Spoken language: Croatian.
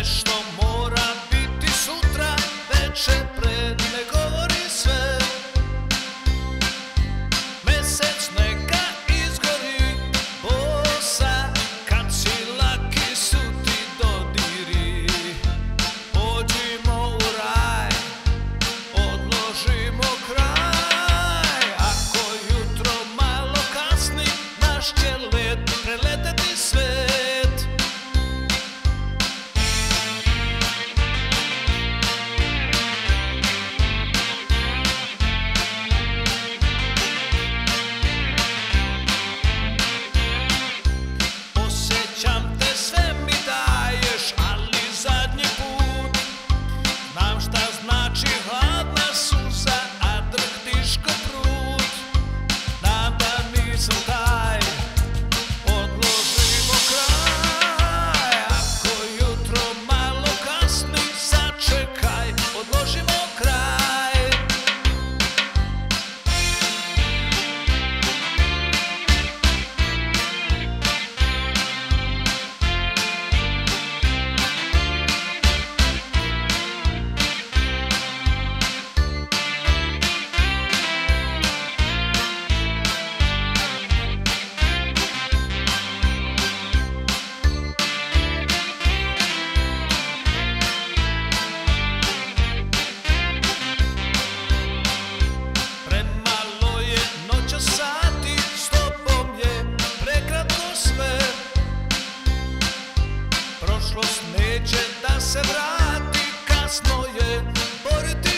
resztę se vrati, kasno je, boriti